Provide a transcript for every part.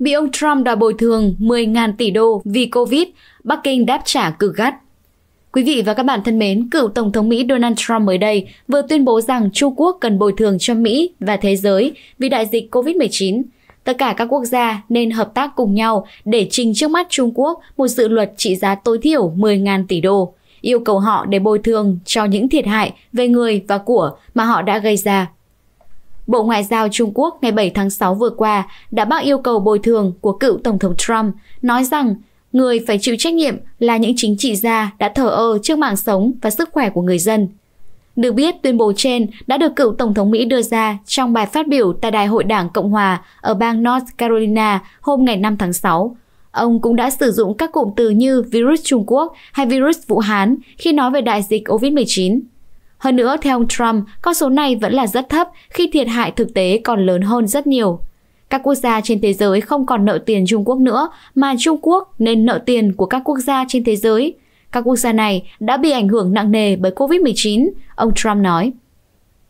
Bị ông Trump đòi bồi thường 10.000 tỷ đô vì Covid, Bắc Kinh đáp trả cực gắt. Quý vị và các bạn thân mến, cựu Tổng thống Mỹ Donald Trump mới đây vừa tuyên bố rằng Trung Quốc cần bồi thường cho Mỹ và thế giới vì đại dịch COVID-19. Tất cả các quốc gia nên hợp tác cùng nhau để trình trước mắt Trung Quốc một dự luật trị giá tối thiểu 10.000 tỷ đô, yêu cầu họ để bồi thường cho những thiệt hại về người và của mà họ đã gây ra. Bộ Ngoại giao Trung Quốc ngày 7 tháng 6 vừa qua đã bác yêu cầu bồi thường của cựu Tổng thống Trump, nói rằng người phải chịu trách nhiệm là những chính trị gia đã thờ ơ trước mạng sống và sức khỏe của người dân. Được biết, tuyên bố trên đã được cựu Tổng thống Mỹ đưa ra trong bài phát biểu tại Đại hội Đảng Cộng Hòa ở bang North Carolina hôm ngày 5 tháng 6. Ông cũng đã sử dụng các cụm từ như virus Trung Quốc hay virus Vũ Hán khi nói về đại dịch COVID-19. Hơn nữa, theo ông Trump, con số này vẫn là rất thấp khi thiệt hại thực tế còn lớn hơn rất nhiều. Các quốc gia trên thế giới không còn nợ tiền Trung Quốc nữa, mà Trung Quốc nên nợ tiền của các quốc gia trên thế giới. Các quốc gia này đã bị ảnh hưởng nặng nề bởi COVID-19, ông Trump nói.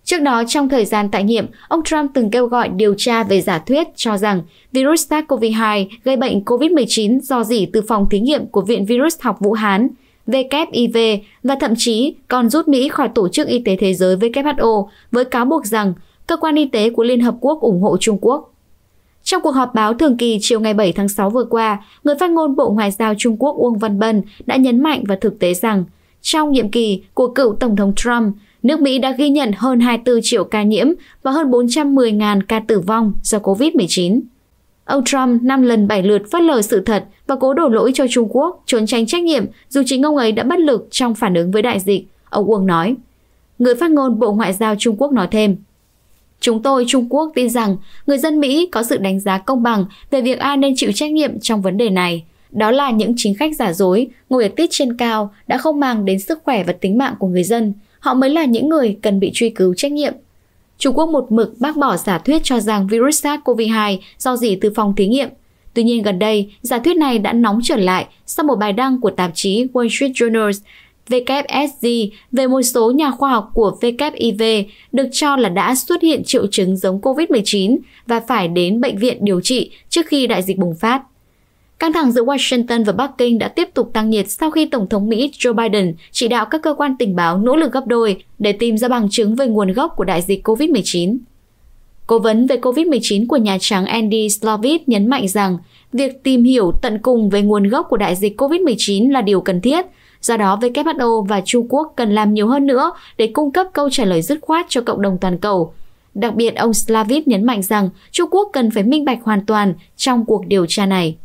Trước đó, trong thời gian tại nhiệm, ông Trump từng kêu gọi điều tra về giả thuyết cho rằng virus SARS-CoV-2 gây bệnh COVID-19 do dỉ từ phòng thí nghiệm của Viện Virus học Vũ Hán WIV và thậm chí còn rút Mỹ khỏi Tổ chức Y tế Thế giới WHO với cáo buộc rằng cơ quan y tế của Liên Hợp Quốc ủng hộ Trung Quốc. Trong cuộc họp báo thường kỳ chiều ngày 7 tháng 6 vừa qua, người phát ngôn Bộ Ngoại giao Trung Quốc Uông Văn Bân đã nhấn mạnh và thực tế rằng trong nhiệm kỳ của cựu Tổng thống Trump, nước Mỹ đã ghi nhận hơn 24 triệu ca nhiễm và hơn 410.000 ca tử vong do COVID-19. Ông Trump năm lần bảy lượt phát lời sự thật và cố đổ lỗi cho Trung Quốc, trốn tránh trách nhiệm dù chính ông ấy đã bất lực trong phản ứng với đại dịch, ông Uông nói. Người phát ngôn Bộ Ngoại giao Trung Quốc nói thêm. Chúng tôi Trung Quốc tin rằng người dân Mỹ có sự đánh giá công bằng về việc ai nên chịu trách nhiệm trong vấn đề này. Đó là những chính khách giả dối, ngồi ở tiết trên cao đã không mang đến sức khỏe và tính mạng của người dân. Họ mới là những người cần bị truy cứu trách nhiệm. Trung Quốc một mực bác bỏ giả thuyết cho rằng virus SARS-CoV-2 do gì từ phòng thí nghiệm. Tuy nhiên gần đây, giả thuyết này đã nóng trở lại sau một bài đăng của tạp chí Wall Street Journal WSG về một số nhà khoa học của WIV được cho là đã xuất hiện triệu chứng giống COVID-19 và phải đến bệnh viện điều trị trước khi đại dịch bùng phát. Căng thẳng giữa Washington và Bắc Kinh đã tiếp tục tăng nhiệt sau khi Tổng thống Mỹ Joe Biden chỉ đạo các cơ quan tình báo nỗ lực gấp đôi để tìm ra bằng chứng về nguồn gốc của đại dịch COVID-19. Cố vấn về COVID-19 của Nhà Trắng Andy Slavitt nhấn mạnh rằng việc tìm hiểu tận cùng về nguồn gốc của đại dịch COVID-19 là điều cần thiết, do đó WHO và Trung Quốc cần làm nhiều hơn nữa để cung cấp câu trả lời dứt khoát cho cộng đồng toàn cầu. Đặc biệt, ông Slavitt nhấn mạnh rằng Trung Quốc cần phải minh bạch hoàn toàn trong cuộc điều tra này.